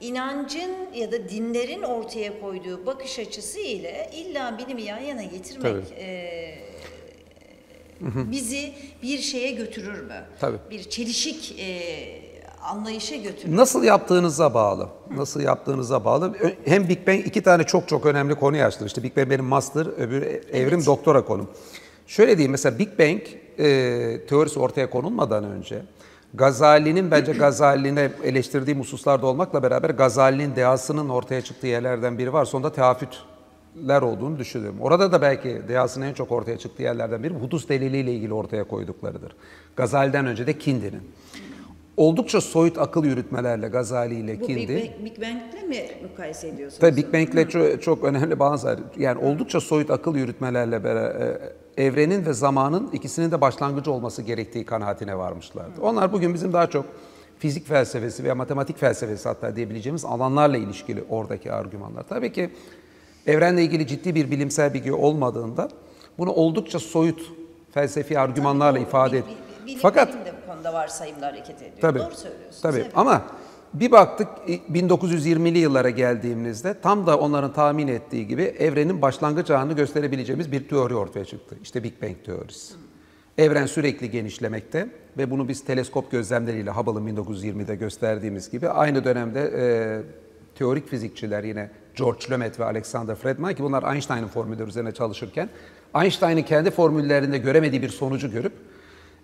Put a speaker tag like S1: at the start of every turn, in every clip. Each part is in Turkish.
S1: inancın ya da dinlerin ortaya koyduğu bakış açısı ile illa bilimi yan yana getirmek
S2: Tabii.
S1: e, bizi bir şeye götürür mü?
S2: Tabii.
S1: Bir çelişik e, anlayışa götürür.
S2: Nasıl yaptığınıza bağlı. Nasıl yaptığınıza bağlı. Hem Big Bang iki tane çok çok önemli konuyu açtın. İşte Big Bang benim master, öbür evrim doktora konum. Şöyle diyeyim mesela Big Bang e, teorisi ortaya konulmadan önce Gazali'nin bence Gazali'ne eleştirdiğim hususlarda olmakla beraber Gazali'nin dehasının ortaya çıktığı yerlerden biri var. Sonunda teafütler olduğunu düşünüyorum. Orada da belki dehasının en çok ortaya çıktığı yerlerden biri hudus deliliyle ilgili ortaya koyduklarıdır. Gazali'den önce de Kindi'nin. Oldukça soyut akıl yürütmelerle Gazali ile
S1: Bu Big,
S2: Kindi.
S1: Bang, Big Bang'le mi mukayese ediyorsunuz?
S2: Tabii Big Bang'le çok, çok önemli bazı yani oldukça soyut akıl yürütmelerle beraber evrenin ve zamanın ikisinin de başlangıcı olması gerektiği kanaatine varmışlardı. Onlar bugün bizim daha çok fizik felsefesi veya matematik felsefesi hatta diyebileceğimiz alanlarla ilişkili oradaki argümanlar. Tabii ki evrenle ilgili ciddi bir bilimsel bilgi olmadığında bunu oldukça soyut felsefi argümanlarla ifade et.
S1: Bilim,
S2: Fakat
S1: de bu konuda varsayımla hareket ediyor.
S2: Tabii.
S1: Doğru söylüyorsunuz.
S2: Tabii
S1: evet.
S2: ama bir baktık 1920'li yıllara geldiğimizde tam da onların tahmin ettiği gibi evrenin başlangıç anını gösterebileceğimiz bir teori ortaya çıktı. İşte Big Bang teorisi. Evren sürekli genişlemekte ve bunu biz teleskop gözlemleriyle Hubble'ın 1920'de gösterdiğimiz gibi aynı dönemde e, teorik fizikçiler yine George Lemaitre ve Alexander Fredman ki bunlar Einstein'ın formülleri üzerine çalışırken Einstein'ın kendi formüllerinde göremediği bir sonucu görüp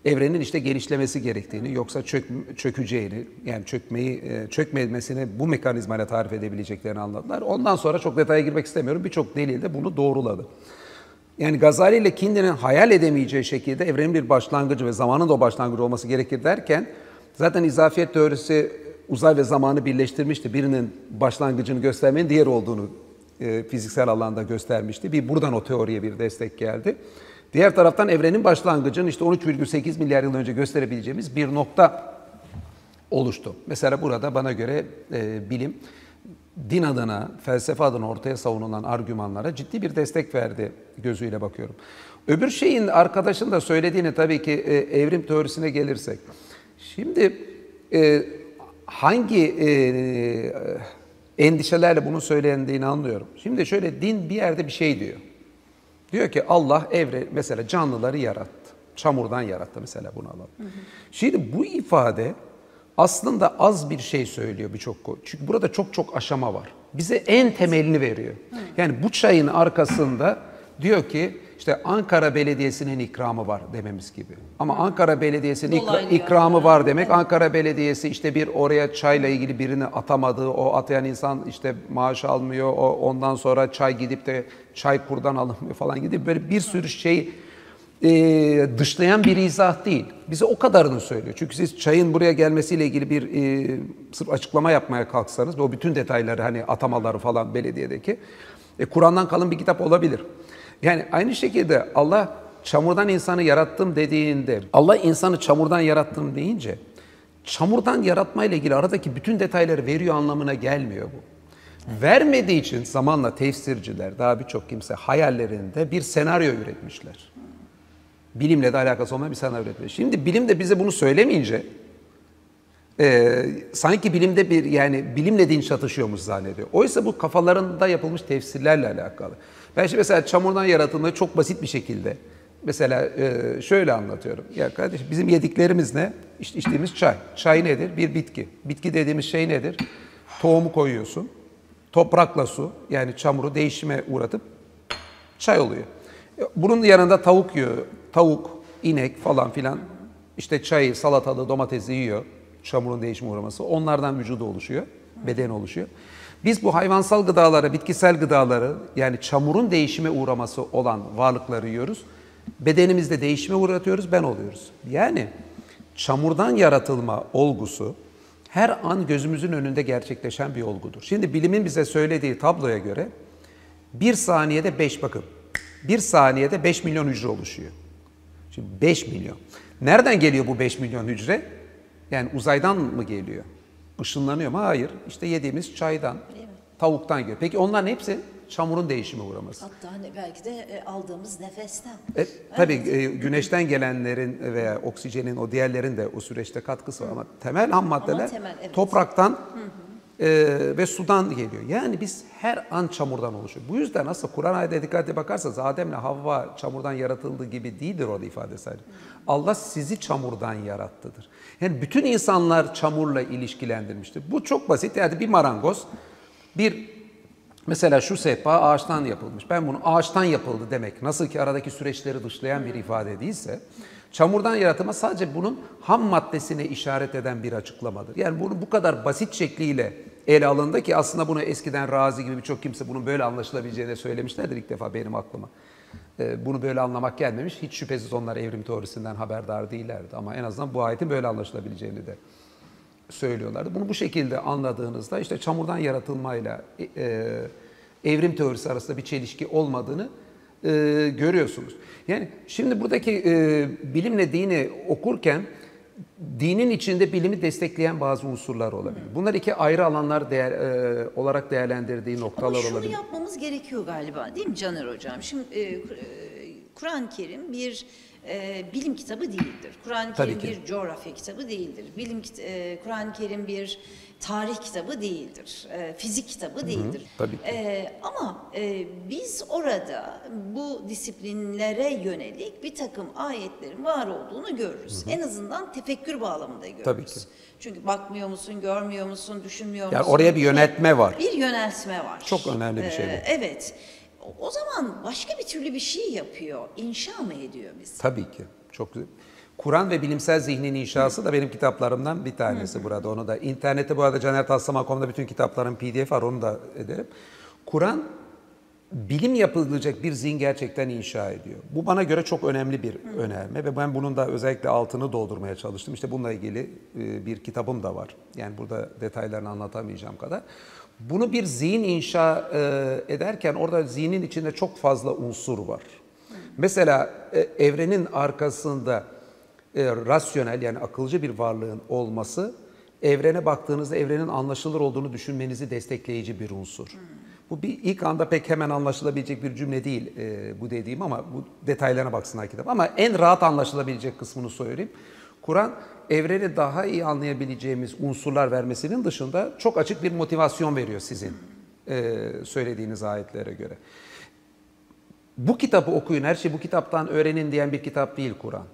S2: evrenin işte genişlemesi gerektiğini yoksa çök, çökeceğini yani çökmeyi e, çökmemesini bu mekanizmayla tarif edebileceklerini anladılar. Ondan sonra çok detaya girmek istemiyorum. Birçok delil de bunu doğruladı. Yani Gazali ile Kindi'nin hayal edemeyeceği şekilde evrenin bir başlangıcı ve zamanın da o başlangıcı olması gerekir derken zaten izafiyet teorisi uzay ve zamanı birleştirmişti. Birinin başlangıcını göstermenin diğer olduğunu e, fiziksel alanda göstermişti. Bir buradan o teoriye bir destek geldi. Diğer taraftan evrenin başlangıcını işte 13,8 milyar yıl önce gösterebileceğimiz bir nokta oluştu. Mesela burada bana göre e, bilim din adına, felsefe adına ortaya savunulan argümanlara ciddi bir destek verdi gözüyle bakıyorum. Öbür şeyin arkadaşın da söylediğini tabii ki e, evrim teorisine gelirsek. Şimdi e, hangi e, endişelerle bunu söylendiğini anlıyorum. Şimdi şöyle din bir yerde bir şey diyor. Diyor ki Allah evre mesela canlıları yarattı. Çamurdan yarattı mesela bunu alalım. Şimdi bu ifade aslında az bir şey söylüyor birçok konu. Çünkü burada çok çok aşama var. Bize en temelini veriyor. Yani bu çayın arkasında diyor ki işte Ankara Belediyesi'nin ikramı var dememiz gibi. Ama Ankara Belediyesi'nin ikra- ikramı var demek Ankara Belediyesi işte bir oraya çayla ilgili birini atamadı. O atayan insan işte maaş almıyor. O ondan sonra çay gidip de çay kurdan alınmıyor falan gibi böyle bir sürü şey e, dışlayan bir izah değil. Bize o kadarını söylüyor. Çünkü siz çayın buraya gelmesiyle ilgili bir e, sırf açıklama yapmaya kalksanız o bütün detayları hani atamaları falan belediyedeki e, Kur'an'dan kalın bir kitap olabilir. Yani aynı şekilde Allah çamurdan insanı yarattım dediğinde Allah insanı çamurdan yarattım deyince çamurdan yaratmayla ilgili aradaki bütün detayları veriyor anlamına gelmiyor bu. Vermediği için zamanla tefsirciler, daha birçok kimse hayallerinde bir senaryo üretmişler. Bilimle de alakası olmayan bir senaryo üretmişler. Şimdi bilim de bize bunu söylemeyince e, sanki bilimde bir yani bilimle din çatışıyormuş zannediyor. Oysa bu kafalarında yapılmış tefsirlerle alakalı. Ben şimdi mesela çamurdan yaratılmayı çok basit bir şekilde mesela e, şöyle anlatıyorum. Ya kardeşim bizim yediklerimiz ne? İşte içtiğimiz çay. Çay nedir? Bir bitki. Bitki dediğimiz şey nedir? Tohumu koyuyorsun. Toprakla su yani çamuru değişime uğratıp çay oluyor. Bunun yanında tavuk yiyor. Tavuk, inek falan filan işte çayı, salatalığı, domatesi yiyor. Çamurun değişime uğraması. Onlardan vücudu oluşuyor. Beden oluşuyor. Biz bu hayvansal gıdaları, bitkisel gıdaları yani çamurun değişime uğraması olan varlıkları yiyoruz. Bedenimizde değişime uğratıyoruz, ben oluyoruz. Yani çamurdan yaratılma olgusu her an gözümüzün önünde gerçekleşen bir olgudur. Şimdi bilimin bize söylediği tabloya göre bir saniyede 5 bakın. Bir saniyede 5 milyon hücre oluşuyor. Şimdi 5 milyon. Nereden geliyor bu 5 milyon hücre? Yani uzaydan mı geliyor? Işınlanıyor mu? Hayır. İşte yediğimiz çaydan, tavuktan geliyor. Peki onların hepsi çamurun değişime uğraması.
S1: Hatta hani belki de e, aldığımız nefesten.
S2: E, tabii e, güneşten gelenlerin veya oksijenin o diğerlerin de o süreçte katkısı var ama temel ham maddeler
S1: temel, evet.
S2: topraktan e, ve sudan geliyor. Yani biz her an çamurdan oluşuyor. Bu yüzden aslında Kur'an ayetine dikkatli bakarsanız Adem'le Havva çamurdan yaratıldığı gibi değildir orada ifade sadece. Allah sizi çamurdan yarattıdır. Yani bütün insanlar çamurla ilişkilendirmiştir. Bu çok basit. Yani bir marangoz bir Mesela şu sehpa ağaçtan yapılmış. Ben bunu ağaçtan yapıldı demek. Nasıl ki aradaki süreçleri dışlayan bir ifade değilse, çamurdan yaratılma sadece bunun ham maddesine işaret eden bir açıklamadır. Yani bunu bu kadar basit şekliyle ele alındı ki aslında bunu eskiden Razi gibi birçok kimse bunun böyle anlaşılabileceğini söylemişlerdir ilk defa benim aklıma. Ee, Bunu böyle anlamak gelmemiş. Hiç şüphesiz onlar evrim teorisinden haberdar değillerdi. Ama en azından bu ayetin böyle anlaşılabileceğini de söylüyorlardı. Bunu bu şekilde anladığınızda işte çamurdan yaratılmayla e, evrim teorisi arasında bir çelişki olmadığını e, görüyorsunuz. Yani şimdi buradaki e, bilimle dini okurken dinin içinde bilimi destekleyen bazı unsurlar olabilir. Bunlar iki ayrı alanlar değer, e, olarak değerlendirdiği noktalar
S1: Ama şunu
S2: olabilir.
S1: yapmamız gerekiyor galiba değil mi Caner Hocam? Şimdi e, e, Kur'an-ı Kerim bir e, bilim kitabı değildir. Kur'an-ı
S2: Tabii
S1: Kerim
S2: ki.
S1: bir coğrafya kitabı değildir. Bilim e, Kur'an-ı Kerim bir tarih kitabı değildir. E, fizik kitabı değildir.
S2: tabii ki.
S1: E, ama e, biz orada bu disiplinlere yönelik bir takım ayetlerin var olduğunu görürüz. En azından tefekkür bağlamında görürüz.
S2: Tabii ki.
S1: Çünkü bakmıyor musun, görmüyor musun, düşünmüyor musun?
S2: Yani oraya bir yöneltme var.
S1: Bir yöneltme var.
S2: Çok önemli bir şey bu.
S1: Ee, Evet. O- zaman başka bir türlü bir şey yapıyor. İnşa mı ediyor bizi?
S2: Tabii ki. Çok güzel. Kur'an ve bilimsel zihnin inşası da benim kitaplarımdan bir tanesi burada. Onu da internette bu arada canertaslama.com'da bütün kitapların pdf var onu da ederim. Kur'an bilim yapılacak bir zihin gerçekten inşa ediyor. Bu bana göre çok önemli bir önerme ve ben bunun da özellikle altını doldurmaya çalıştım. İşte bununla ilgili e, bir kitabım da var. Yani burada detaylarını anlatamayacağım kadar. Bunu bir zihin inşa e, ederken orada zihnin içinde çok fazla unsur var. Mesela e, evrenin arkasında e, rasyonel yani akılcı bir varlığın olması evrene baktığınızda evrenin anlaşılır olduğunu düşünmenizi destekleyici bir unsur. Bu bir ilk anda pek hemen anlaşılabilecek bir cümle değil e, bu dediğim ama bu detaylarına baksınlar kitap. Ama en rahat anlaşılabilecek kısmını söyleyeyim. Kur'an evreni daha iyi anlayabileceğimiz unsurlar vermesinin dışında çok açık bir motivasyon veriyor sizin e, söylediğiniz ayetlere göre. Bu kitabı okuyun, her şeyi bu kitaptan öğrenin diyen bir kitap değil Kur'an.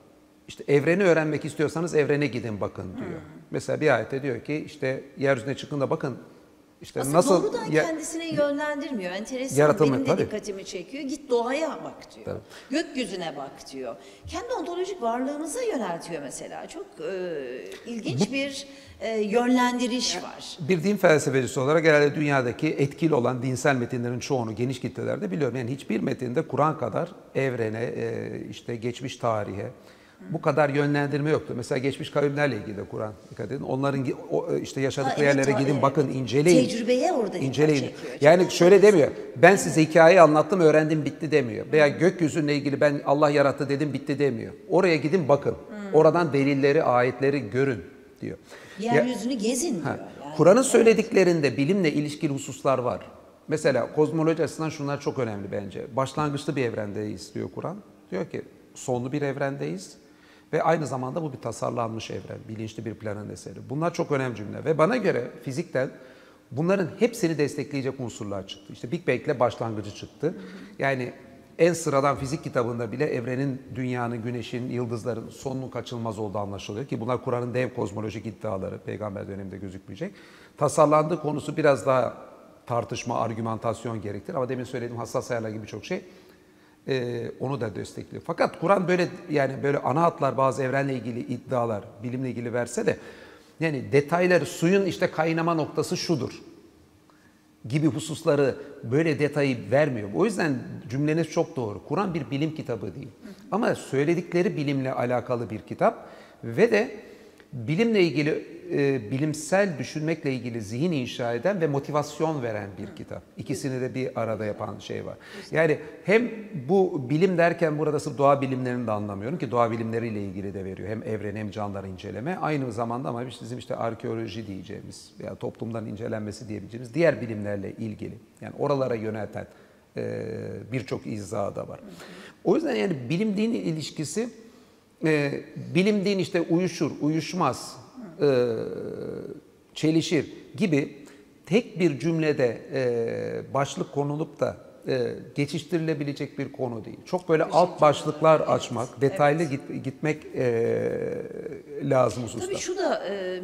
S2: İşte evreni öğrenmek istiyorsanız evrene gidin bakın diyor. Mesela bir ayette diyor ki işte yeryüzüne çıkın da bakın işte
S1: Aslında
S2: nasıl
S1: doğrudan
S2: ya-
S1: kendisine yönlendirmiyor. Enteresan
S2: Yaratılma,
S1: benim de
S2: tabii.
S1: dikkatimi çekiyor. Git doğaya bak diyor.
S2: Tabii.
S1: Gökyüzüne bak diyor. Kendi ontolojik varlığımıza yöneltiyor mesela. Çok e, ilginç bir e, yönlendiriş var.
S2: Bir din felsefecisi olarak herhalde dünyadaki etkili olan dinsel metinlerin çoğunu geniş kitlelerde biliyorum. Yani hiçbir metinde Kur'an kadar evrene, e, işte geçmiş tarihe bu kadar yönlendirme yoktu. Mesela geçmiş kavimlerle ilgili de Kur'an dikkat edin. Onların o, e, işte yaşadıkları
S1: Ha, evet,
S2: yerlere gidin
S1: evet.
S2: bakın inceleyin.
S1: Tecrübeye orada
S2: inceleyin.
S1: çekiyor.
S2: Yani şöyle demiyor. Ben size hikayeyi anlattım, öğrendim, bitti demiyor. Veya gökyüzüyle ilgili ben Allah yarattı dedim, bitti demiyor. Oraya gidin bakın. Oradan delilleri, ayetleri görün diyor. Ya-
S1: Yeryüzünü gezin diyor. Yani.
S2: Kur'an'ın söylediklerinde bilimle ilişkili hususlar var. Mesela kozmoloji açısından şunlar çok önemli bence. Başlangıçlı bir evrendeyiz diyor Kur'an. Diyor ki sonlu bir evrendeyiz ve aynı zamanda bu bir tasarlanmış evren, bilinçli bir planın eseri. Bunlar çok önemli cümle ve bana göre fizikten bunların hepsini destekleyecek unsurlar çıktı. İşte Big Bang ile başlangıcı çıktı. Yani en sıradan fizik kitabında bile evrenin, dünyanın, güneşin, yıldızların sonunun kaçınılmaz olduğu anlaşılıyor ki bunlar Kur'an'ın dev kozmolojik iddiaları peygamber döneminde gözükmeyecek. Tasarlandığı konusu biraz daha tartışma, argümantasyon gerektir ama demin söylediğim hassas ayarlar gibi birçok şey e, onu da destekliyor. Fakat Kur'an böyle yani böyle ana hatlar bazı evrenle ilgili iddialar, bilimle ilgili verse de yani detayları suyun işte kaynama noktası şudur gibi hususları böyle detayı vermiyor. O yüzden cümleniz çok doğru. Kur'an bir bilim kitabı değil. Ama söyledikleri bilimle alakalı bir kitap ve de bilimle ilgili e, bilimsel düşünmekle ilgili zihin inşa eden ve motivasyon veren bir kitap. İkisini de bir arada yapan şey var. Yani hem bu bilim derken burada sırf doğa bilimlerini de anlamıyorum ki doğa bilimleriyle ilgili de veriyor. Hem evren hem canlıları inceleme. Aynı zamanda ama bizim işte arkeoloji diyeceğimiz veya toplumdan incelenmesi diyebileceğimiz diğer bilimlerle ilgili. Yani oralara yönelten e, birçok izahı da var. O yüzden yani bilim din ilişkisi e, bilim din işte uyuşur, uyuşmaz, e, çelişir gibi tek bir cümlede e, başlık konulup da e, geçiştirilebilecek bir konu değil. Çok böyle alt başlıklar açmak, detaylı git- gitmek e, lazım hususta.
S1: Tabii şu da e,